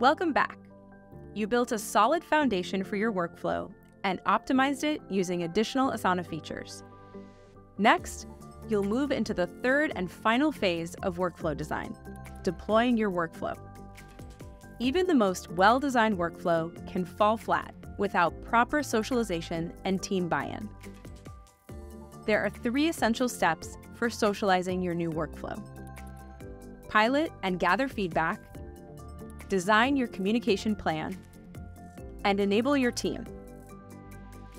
Welcome back. You built a solid foundation for your workflow and optimized it using additional Asana features. Next, you'll move into the third and final phase of workflow design, deploying your workflow. Even the most well-designed workflow can fall flat without proper socialization and team buy-in. There are three essential steps for socializing your new workflow. Pilot and gather feedback, design your communication plan, and enable your team.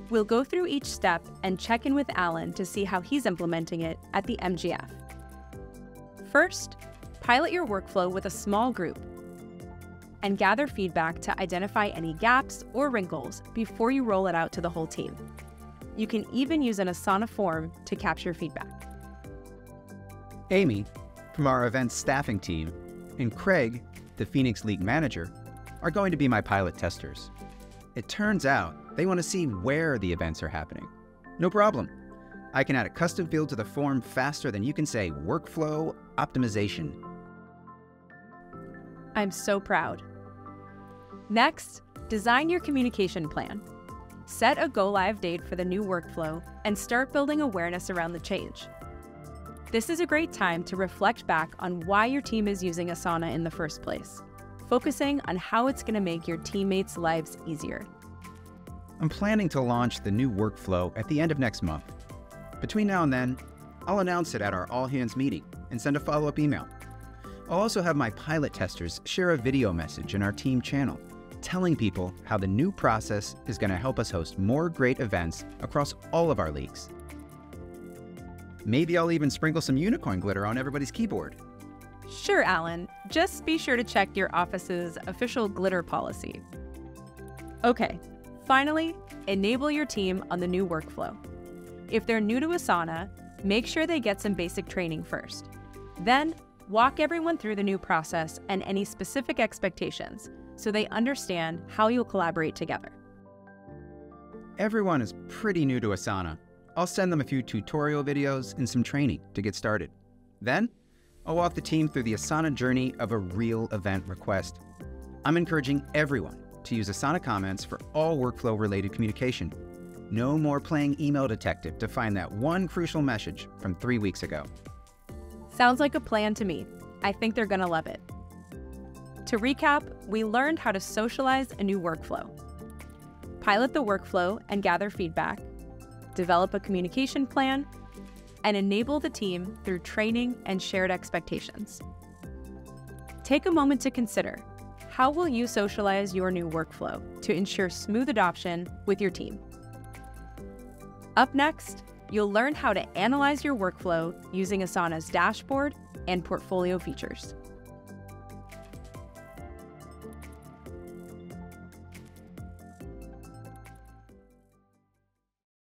We'll go through each step and check in with Alan to see how he's implementing it at the MGF. First, pilot your workflow with a small group and gather feedback to identify any gaps or wrinkles before you roll it out to the whole team. You can even use an Asana form to capture feedback. Amy, from our events staffing team, and Craig, the Phoenix League manager, are going to be my pilot testers. It turns out they want to see where the events are happening. No problem. I can add a custom field to the form faster than you can say workflow optimization. I'm so proud. Next, design your communication plan. Set a go live date for the new workflow and start building awareness around the change. This is a great time to reflect back on why your team is using Asana in the first place, focusing on how it's going to make your teammates' lives easier. I'm planning to launch the new workflow at the end of next month. Between now and then, I'll announce it at our all hands meeting and send a follow up email. I'll also have my pilot testers share a video message in our team channel telling people how the new process is going to help us host more great events across all of our leagues. Maybe I'll even sprinkle some unicorn glitter on everybody's keyboard. Sure, Alan. Just be sure to check your office's official glitter policy. Okay, finally, enable your team on the new workflow. If they're new to Asana, make sure they get some basic training first. Then, walk everyone through the new process and any specific expectations so they understand how you'll collaborate together. Everyone is pretty new to Asana. I'll send them a few tutorial videos and some training to get started. Then, I'll walk the team through the Asana journey of a real event request. I'm encouraging everyone to use Asana comments for all workflow related communication. No more playing email detective to find that one crucial message from three weeks ago. Sounds like a plan to me. I think they're going to love it. To recap, we learned how to socialize a new workflow, pilot the workflow and gather feedback, develop a communication plan, and enable the team through training and shared expectations. Take a moment to consider how will you socialize your new workflow to ensure smooth adoption with your team? Up next, you'll learn how to analyze your workflow using Asana's dashboard and portfolio features.